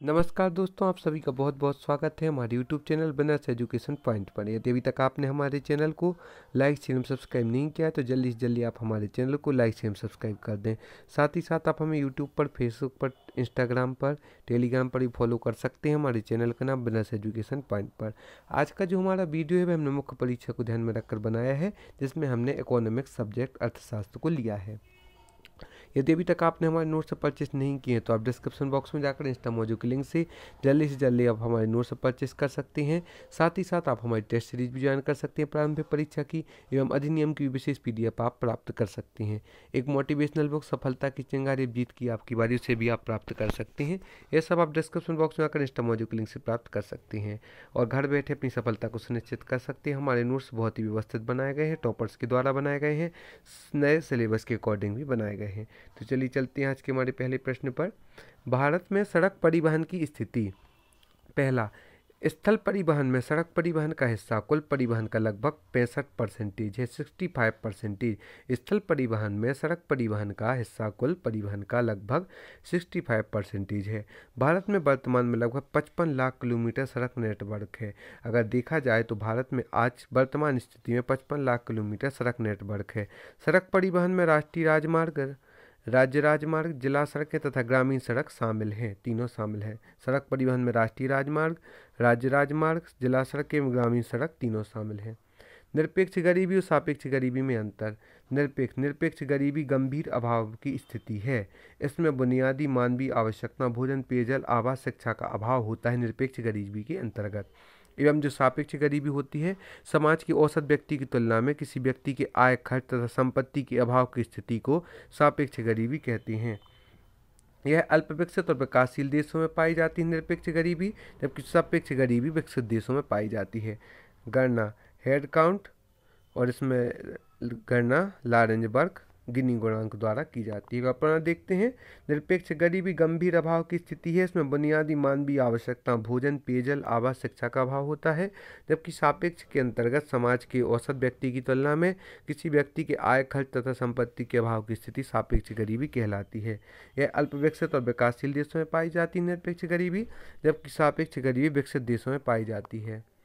नमस्कार दोस्तों, आप सभी का बहुत बहुत स्वागत है हमारे YouTube channel banners education point पर। यदि अभी तक आपने हमारे चैनल को लाइक शेयर सब्सक्राइब नहीं किया है तो जल्दी से जल्दी आप हमारे चैनल को लाइक शेयर सब्सक्राइब कर दें। साथ ही साथ आप हमें यूट्यूब पर फेसबुक पर इंस्टाग्राम पर टेलीग्राम पर भी फॉलो कर सकते हैं हमारे चैनल का नाम बनर्स एजुकेशन पॉइंट पर। आज का जो हमारा वीडियो है, वह हमने मुख्य परीक्षा को ध्यान में रखकर बनाया है, जिसमें हमने इकोनॉमिक्स सब्जेक्ट अर्थशास्त्र को लिया है। यदि अभी तक आपने हमारे नोट्स परचेस नहीं किए तो आप डिस्क्रिप्शन बॉक्स में जाकर इंस्टा मोजो के लिंक से जल्दी से जल्दी आप हमारे नोट्स परचेस कर सकते हैं। साथ ही साथ आप हमारी टेस्ट सीरीज़ भी ज्वाइन कर सकते हैं प्रारंभिक परीक्षा की एवं अधिनियम की विशेष पी आप प्राप्त कर सकते हैं। एक मोटिवेशनल बुक सफलता की चिंगारी, जीत की आपकी बारी से भी आप प्राप्त कर सकते हैं। यह सब आप डिस्क्रिप्शन बॉक्स में आकर इंस्टा मोजो के लिंक से प्राप्त कर सकते हैं और घर बैठे अपनी सफलता को सुनिश्चित कर सकते हैं। हमारे नोट्स बहुत ही व्यवस्थित बनाए गए हैं टॉपर्स के द्वारा बनाए गए हैं, नए सिलेबस के अकॉर्डिंग भी बनाए गए हैं। तो चलिए चलते हैं आज के हमारे पहले प्रश्न पर। भारत में सड़क परिवहन की स्थिति। पहला, स्थल परिवहन में सड़क परिवहन का हिस्सा, कुल परिवहन का लगभग पैंसठ परसेंटेज है, सिक्सटी फाइव परसेंटेज। स्थल परिवहन में सड़क परिवहन का हिस्सा, कुल परिवहन का लगभग सिक्सटी फाइव परसेंटेज है। भारत में वर्तमान में लगभग पचपन लाख किलोमीटर सड़क नेटवर्क है। अगर देखा जाए तो भारत में आज वर्तमान स्थिति में पचपन लाख किलोमीटर सड़क नेटवर्क है। सड़क परिवहन में राष्ट्रीय राजमार्ग राज्य राजमार्ग, जिला सड़कें तथा ग्रामीण सड़क शामिल हैं। तीनों शामिल हैं। सड़क परिवहन में राष्ट्रीय राजमार्ग, राज्य राजमार्ग, जिला सड़कें ग्रामीण सड़क तीनों शामिल हैं। निरपेक्ष गरीबी और सापेक्ष गरीबी में अंतर। निरपेक्ष निरपेक्ष गरीबी गंभीर अभाव की स्थिति है। इसमें बुनियादी मानवीय आवश्यकता, भोजन, पेयजल, आवास, शिक्षा का अभाव होता है निरपेक्ष गरीबी के अंतर्गत। एवं जो सापेक्ष गरीबी होती है, समाज के औसत व्यक्ति की तुलना में किसी व्यक्ति के आय, खर्च तथा संपत्ति के अभाव की स्थिति को सापेक्ष गरीबी कहते हैं। यह अल्प विकसित और विकासशील देशों में पाई जाती है निरपेक्ष गरीबी, जबकि सापेक्ष गरीबी विकसित देशों में पाई जाती है। गणना हेड काउंट और इसमें गणना लारेंजबर्ग गिनी गुणांक द्वारा की जाती है। अपना देखते हैं। निरपेक्ष, गरीबी, गंभीर अभाव की स्थिति है। इसमें बुनियादी मानवीय आवश्यकता, भोजन, पेयजल, आवास, शिक्षा का अभाव होता है, जबकि सापेक्ष के अंतर्गत समाज के औसत व्यक्ति की तुलना में किसी व्यक्ति के आय, खर्च तथा संपत्ति के अभाव की स्थिति सापेक्ष गरीबी कहलाती है। यह अल्प विकसित और विकासशील देशों में पाई जाती है निरपेक्ष गरीबी, जबकि सापेक्ष गरीबी विकसित देशों में पाई जाती है।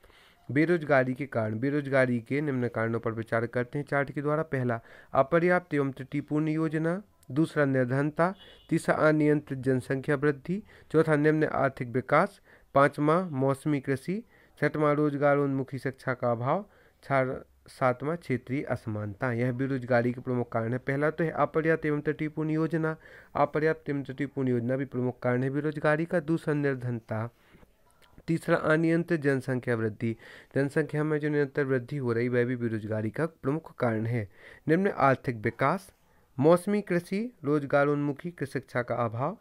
बेरोजगारी के कारण, बेरोजगारी के निम्न कारणों पर विचार करते हैं चार्ट के द्वारा। पहला, अपर्याप्त एवं त्रुटिपूर्ण योजना। दूसरा, निर्धनता। तीसरा, अनियंत्रित जनसंख्या वृद्धि। चौथा, निम्न आर्थिक विकास। पांचवा, मौसमी कृषि। छठवां रोज़गार उन्मुखी शिक्षा का अभाव। सातवां, क्षेत्रीय असमानता। यह बेरोजगारी के प्रमुख कारण है। पहला तो है अपर्याप्त एवं त्रुटिपूर्ण योजना। अपर्याप्त एवं त्रुटिपूर्ण योजना भी प्रमुख कारण है बेरोजगारी का। दूसरा, निर्धनता। तीसरा, अनियंत्रित जनसंख्या वृद्धि। जनसंख्या में जो निरंतर वृद्धि हो रही, वह भी बेरोजगारी का प्रमुख कारण है। निम्न, आर्थिक विकास। मौसमी कृषि। रोज़गार उन्मुखी शिक्षा का अभाव।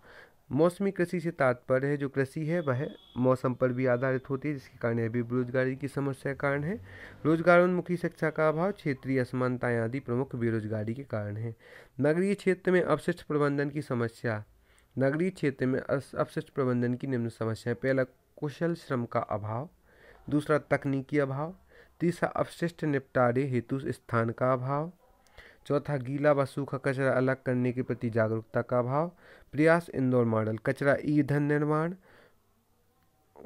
मौसमी कृषि से तात्पर्य है, जो कृषि है, वह मौसम पर भी आधारित होती है, जिसके कारण यह भी बेरोजगारी की समस्या कारण है। रोजगारोन्मुखी शिक्षा का अभाव। क्षेत्रीय असमानताएँ आदि प्रमुख बेरोजगारी के कारण है। नगरीय क्षेत्र में अवशिष्ट प्रबंधन की समस्या। नगरीय क्षेत्र में अपशिष्ट प्रबंधन की निम्न समस्या पहला कुशल श्रम का अभाव, दूसरा तकनीकी अभाव, तीसरा अपशिष्ट निपटारे हेतु स्थान का अभाव, चौथा गीला व सूखा कचरा अलग करने के प्रति जागरूकता का अभाव, प्रयास इंदौर मॉडल, कचरा ईंधन निर्माण,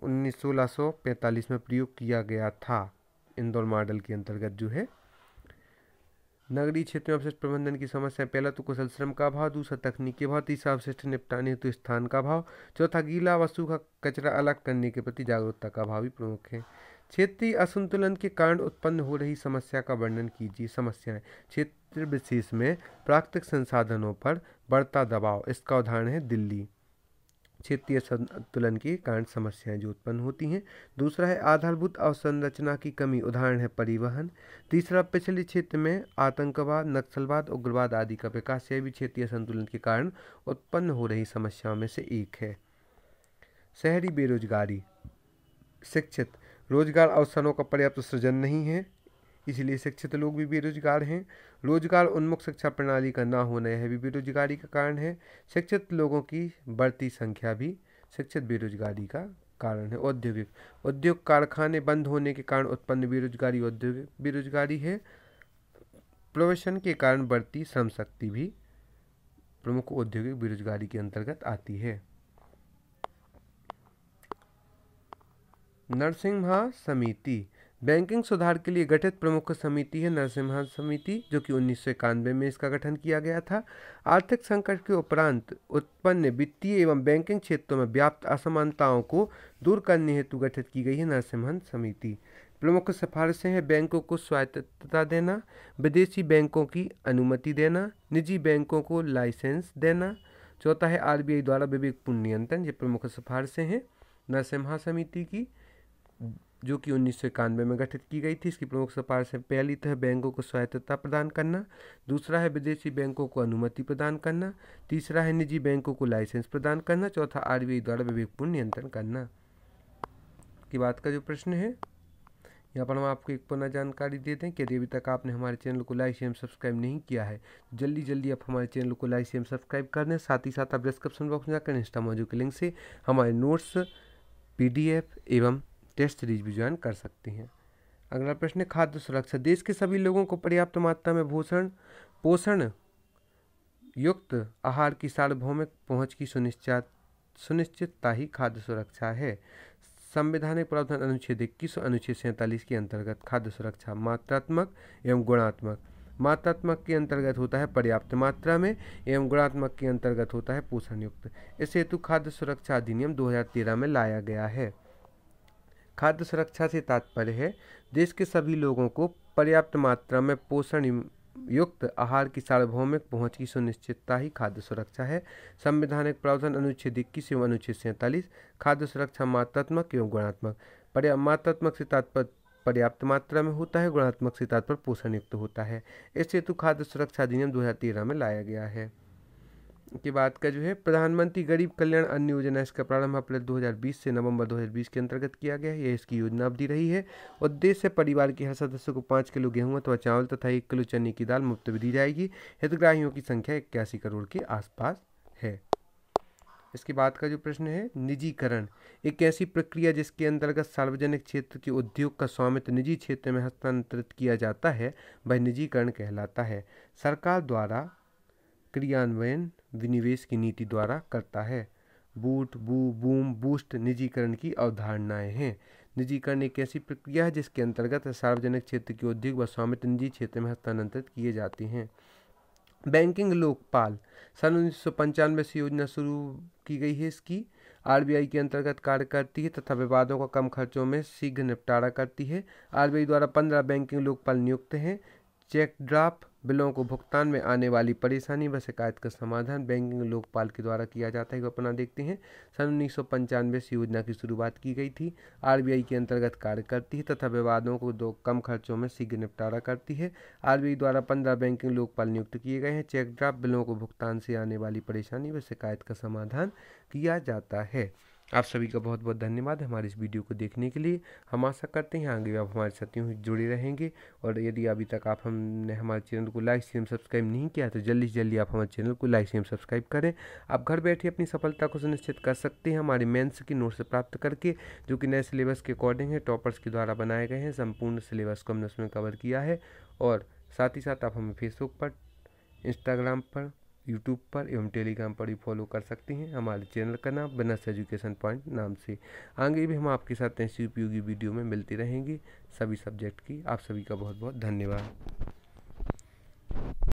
उन्नीस सोलह सौ पैंतालीस में प्रयोग किया गया था। इंदौर मॉडल के अंतर्गत जो है नगरीय क्षेत्र में अवशिष्ट प्रबंधन की समस्या पहला तो कुशल श्रम का अभाव, दूसरा तकनीकी अभाव, तीसरा अवशिष्ट निपटाने हेतु स्थान का अभाव, चौथा गीला वस्तु का कचरा अलग करने के प्रति जागरूकता का अभाव भी प्रमुख है। क्षेत्रीय असंतुलन के कारण उत्पन्न हो रही समस्या का वर्णन कीजिए। समस्याएँ। क्षेत्र विशेष में प्राकृतिक संसाधनों पर बढ़ता दबाव, इसका उदाहरण है दिल्ली। क्षेत्रीय संतुलन के कारण समस्याएँ जो उत्पन्न होती हैं। दूसरा है आधारभूत अवसंरचना की कमी, उदाहरण है परिवहन। तीसरा, पिछले क्षेत्र में आतंकवाद, नक्सलवाद, उग्रवाद आदि का विकास यह भी क्षेत्रीय संतुलन के कारण उत्पन्न हो रही समस्याओं में से एक है। शहरी बेरोजगारी, शिक्षित, रोज़गार अवसरों का पर्याप्त सृजन नहीं है। इसलिए शिक्षित लोग भी बेरोजगार हैं। रोज़गार उन्मुख शिक्षा प्रणाली का ना होना यह भी बेरोजगारी का कारण है। शिक्षित लोगों की बढ़ती संख्या भी शिक्षित बेरोजगारी का कारण है। औद्योगिक उद्योग कारखाने बंद होने के कारण उत्पन्न बेरोजगारी औद्योगिक बेरोजगारी है। प्रवेशन के कारण बढ़ती श्रम शक्ति भी प्रमुख औद्योगिक बेरोजगारी के अंतर्गत आती है। नरसिम्हा समिति बैंकिंग सुधार के लिए गठित प्रमुख समिति है नरसिम्हा समिति, जो कि उन्नीस सौ इक्यानवे में इसका गठन किया गया था। आर्थिक संकट के उपरांत उत्पन्न वित्तीय एवं बैंकिंग क्षेत्रों में व्याप्त असमानताओं को दूर करने हेतु गठित की गई है नरसिम्हन समिति। प्रमुख सिफारिशें हैं बैंकों को स्वायत्तता देना, विदेशी बैंकों की अनुमति देना, निजी बैंकों को लाइसेंस देना। चौथा है आरबीआई द्वारा विवेकपूर्ण नियंत्रण, ये प्रमुख सिफारिशें हैं नरसिम्हा समिति की। जो कि उन्नीस सौ इक्यानवे में गठित की गई थी। इसकी प्रमुख सिफारिशें पहली तो है बैंकों को स्वायत्तता प्रदान करना। दूसरा है विदेशी बैंकों को अनुमति प्रदान करना। तीसरा है निजी बैंकों को लाइसेंस प्रदान करना। चौथा, आरबीआई द्वारा विवेकपूर्ण नियंत्रण करना। की बात का जो प्रश्न है, यहाँ पर हम आपको एक पुनः जानकारी दे दें कि यदि अभी तक आपने हमारे चैनल को लाइक, शेयर, सब्सक्राइब नहीं किया है, जल्दी जल्दी आप हमारे चैनल को लाइक, शेयर, सब्सक्राइब कर दें। साथ ही साथ आप डिस्क्रिप्शन बॉक्स में जाकर इंस्टा मौजूद के लिंक से हमारे नोट्स पीडीएफ एवं टेस्ट सीरीज़ भी ज्वाइन कर सकते हैं। अगला प्रश्न है, खाद्य सुरक्षा। देश के सभी लोगों को पर्याप्त मात्रा में भूषण, पोषण युक्त आहार की सार्वभौमिक पहुँच की सुनिश्चित, सुनिश्चितता ही खाद्य सुरक्षा है। संवैधानिक प्रावधान अनुच्छेद इक्कीस अनुच्छेद सैंतालीस के अंतर्गत खाद्य सुरक्षा मात्रात्मक एवं गुणात्मक। मात्रात्मक के अंतर्गत होता है पर्याप्त मात्रा में एवं गुणात्मक के अंतर्गत होता है पोषण युक्त। इस हेतु खाद्य सुरक्षा अधिनियम 2013 में लाया गया है। खाद्य सुरक्षा से तात्पर्य है, देश के सभी लोगों को पर्याप्त मात्रा में पोषण युक्त आहार की सार्वभौमिक पहुँच की सुनिश्चितता ही खाद्य सुरक्षा है। संवैधानिक प्रावधान अनुच्छेद इक्कीस एवं अनुच्छेद सैंतालीस, खाद्य सुरक्षा मात्रात्मक एवं गुणात्मक पर्याप्त मात्रात्मक से तात्पर्य, पर्याप्त मात्रा में होता है, गुणात्मक से तात्पर्य पोषण युक्त होता है। इस हेतु खाद्य सुरक्षा अधिनियम दो हज़ार तेरह में लाया गया है। की बात का जो है, प्रधानमंत्री गरीब कल्याण अन्न योजना, इसका प्रारंभ अप्रैल 2020 से नवंबर 2020 के अंतर्गत किया गया है। यह इसकी योजना अवधि रही है। उद्देश्य परिवार के हर सदस्य को पाँच किलो गेहूँ अथवा चावल तथा एक किलो चने की दाल मुफ़्त में दी जाएगी। हितग्राहियों की संख्या इक्यासी करोड़ के आसपास है। इसके बाद का जो प्रश्न है, निजीकरण। एक ऐसी प्रक्रिया जिसके अंतर्गत सार्वजनिक क्षेत्र के उद्योग का स्वामित्व निजी क्षेत्र में हस्तांतरित किया जाता है, वह निजीकरण कहलाता है। सरकार द्वारा क्रियान्वयन विनिवेश की नीति द्वारा करता है। बूट, बू, बूम, बूस्ट निजीकरण की अवधारणाएँ हैं। निजीकरण एक ऐसी प्रक्रिया है जिसके अंतर्गत सार्वजनिक क्षेत्र के उद्योग व स्वामित्व निजी क्षेत्र में हस्तांतरित किए जाते हैं। बैंकिंग लोकपाल, सन उन्नीस सौ पंचानवे से योजना शुरू की गई है। इसकी आरबीआई के अंतर्गत कार्य करती है तथा विवादों का कम खर्चों में शीघ्र निपटारा करती है। आरबीआई द्वारा पंद्रह बैंकिंग लोकपाल नियुक्त हैं। चेक ड्राफ्ट बिलों को भुगतान में आने वाली परेशानी व शिकायत का समाधान बैंकिंग लोकपाल के द्वारा किया जाता है। वो अपना देखते हैं। सन उन्नीस सौ पंचानवे से योजना की शुरुआत की गई थी। आरबीआई के अंतर्गत कार्य करती है तथा विवादों को दो कम खर्चों में शीघ्र निपटारा करती है। आरबीआई द्वारा पंद्रह बैंकिंग लोकपाल नियुक्त किए गए हैं। चेक ड्राफ्ट बिलों को भुगतान से आने वाली परेशानी व शिकायत का समाधान किया जाता है। आप सभी का बहुत बहुत धन्यवाद हमारे इस वीडियो को देखने के लिए। हम आशा करते हैं आगे आप हमारे साथ यूँ जुड़े रहेंगे और यदि अभी तक आप हमने हमारे चैनल को लाइक, शेयर, सब्सक्राइब नहीं किया तो जल्दी से जल्दी आप हमारे चैनल को लाइक, शेयर, सब्सक्राइब करें। आप घर बैठे अपनी सफलता को सुनिश्चित कर सकते हैं हमारे मेंस की नोट्स प्राप्त करके, जो कि नए सिलेबस के अकॉर्डिंग है, टॉपर्स के द्वारा बनाए गए हैं। संपूर्ण सिलेबस को हमने उसमें कवर किया है और साथ ही साथ आप हमें फेसबुक पर, इंस्टाग्राम पर यूट्यूब पर एवं टेलीग्राम पर भी फॉलो कर सकते हैं। हमारे चैनल का नाम बनस एजुकेशन पॉइंट नाम से। आगे भी हम आपके साथ ऐसी उपयोगी वीडियो में मिलती रहेंगी। सभी सब्जेक्ट की आप सभी का बहुत बहुत धन्यवाद।